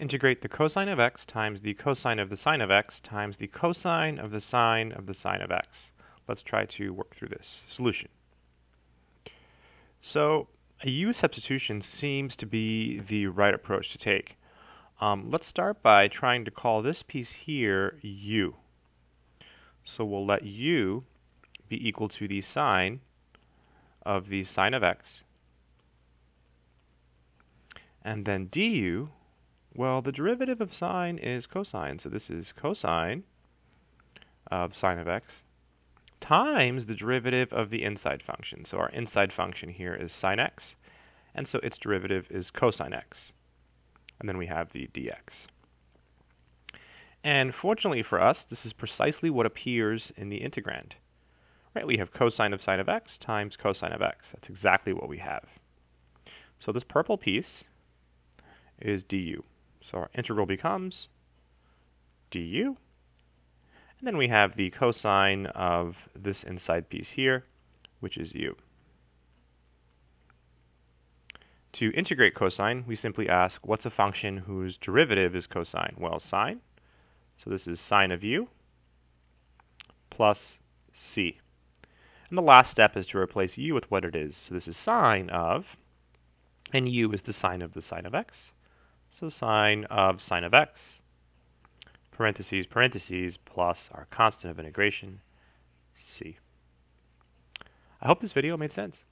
Integrate the cosine of x times the cosine of the sine of x times the cosine of the sine of the sine of x. Let's try to work through this. Solution. So a u substitution seems to be the right approach to take. Um, let's start by trying to call this piece here u. So we'll let u be equal to the sine of the sine of x. And then du well, the derivative of sine is cosine, so this is cosine of sine of x times the derivative of the inside function. So our inside function here is sine x, and so its derivative is cosine x. And then we have the dx. And fortunately for us, this is precisely what appears in the integrand. Right, we have cosine of sine of x times cosine of x. That's exactly what we have. So this purple piece is du. So our integral becomes du. And then we have the cosine of this inside piece here, which is u. To integrate cosine, we simply ask, what's a function whose derivative is cosine? Well, sine. So this is sine of u plus c. And the last step is to replace u with what it is. So this is sine of, and u is the sine of the sine of x. So sine of sine of x, parentheses, parentheses, plus our constant of integration, c. I hope this video made sense.